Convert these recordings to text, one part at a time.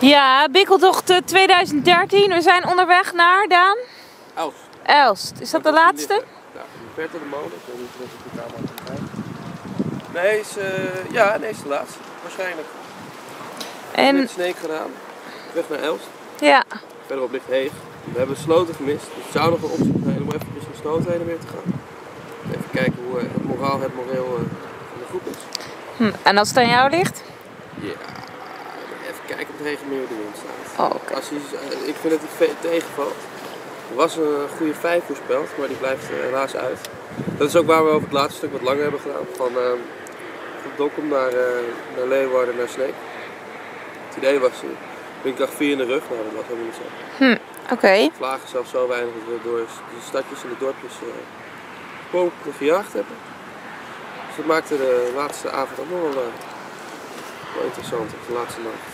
Ja, Bikkeltocht eh, 2013. We zijn onderweg naar Daan. Elf. Elst. Is dat de laatste? Ja, in de verte de molen. Ik weet niet of ik de krijgen. Nee, is, eh, ja, nee, is de laatste. Waarschijnlijk. En Met Sneek gedaan. Weg naar Elst. ja, Verderop ligt Heeg. We hebben sloten gemist. Dus het zou nog een optie zijn om even naar sloten heen en weer te gaan. Even kijken hoe eh, het moraal, het moreel eh, van de groep is. hm. en als het aan jou ligt? Ja, of het regen meer de wind staat. Oh, oké. Als hij, eh, ik vind dat hij tegenvalt. Was een goede 5 voorspeld, maar die blijft helaas uit. Dat is ook waar we over het laatste stuk wat langer hebben gedaan. Van, uh, van Dokkum naar, eh, naar Leeuwarden naar Sneek. Het idee was uh, windkracht 4 in de rug, nou dat was helemaal niet zo. Oké. Vlagen zelfs zo weinig dat we door de stadjes en de dorpjes uh, gejaagd hebben. Dus dat maakte de laatste avond ook nog wel, wel interessant, op de laatste nacht.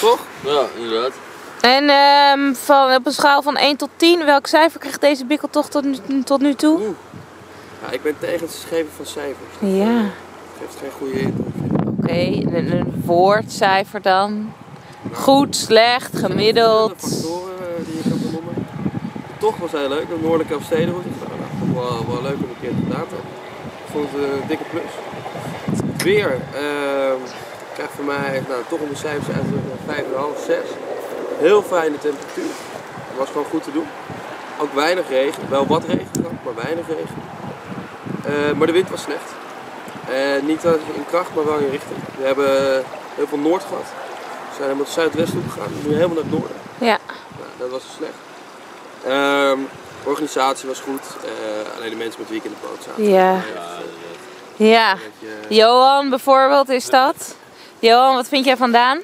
Toch? Ja, inderdaad. En ehm, van, op een schaal van 1 tot 10, welk cijfer krijgt deze Bikkeltocht tot nu, tot nu toe? Oeh. Ja, ik ben tegen het geven van cijfers. Dat, Ja. eh, geeft geen goede indruk. Oké, een, een woordcijfer dan? Nou, Goed, slecht, gemiddeld? factoren eh, die je kan benoemen. Toch was heel leuk, de noordelijke Elfstedenroute. Nou, nou, wel, wel leuk om een keer te hebben. Ik vond het een dikke plus. Weer ehm krijgt voor mij nou, toch om de cijfers uit de 5,5, 6. Heel fijne temperatuur. Het was gewoon goed te doen. Ook weinig regen, wel wat regen gehad, maar weinig regen. Eh, maar de wind was slecht. Eh, niet in kracht, maar wel in richting. We hebben heel veel noord gehad. We zijn helemaal het zuidwesten op gegaan, nu helemaal naar het noorden. Ja. Nou, dat was dus slecht. Ehm, de organisatie was goed, eh, alleen de mensen met wie ik in de boot zaten. Ja. Eh, Ja, Johan bijvoorbeeld is dat. Johan, wat vind jij vandaan?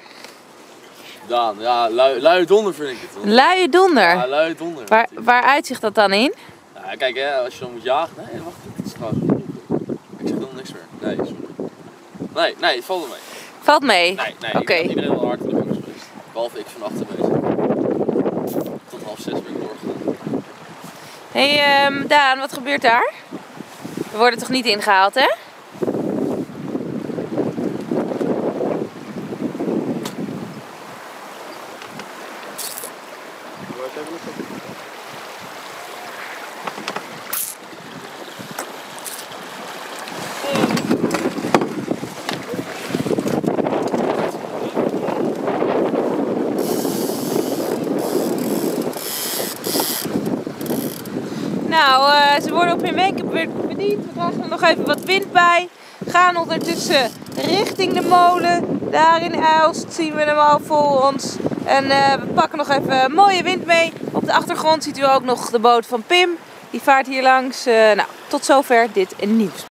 Daan, ja, lui, lui donder vind ik het. hoor. Luie donder. Ja, lui donder. Waar, waar uitzicht dat dan in? Ja, kijk, hè, als je dan moet jagen. Nee, wacht, dit is trouwens. Ik zeg helemaal niks meer. Nee, sorry. Nee, nee, het valt mee. Valt mee? Nee, nee, Oké. ik ben iedereen wel hard in de vingers geweest. Behalve ik van achter bezig. Tot half zes ben ik doorgegaan. Hé hey, ehm, Daan, wat gebeurt daar? We worden toch niet ingehaald, hè? Waar is even nog? Nou, eh, ze worden op hun wenken be- bediend. We krijgen er nog even wat wind bij. Gaan ondertussen richting de molen. Daar in Elst zien we hem al voor ons. En eh, we pakken nog even mooie wind mee. Op de achtergrond ziet u ook nog de boot van Pim. Die vaart hier langs. Eh, nou, tot zover dit nieuws.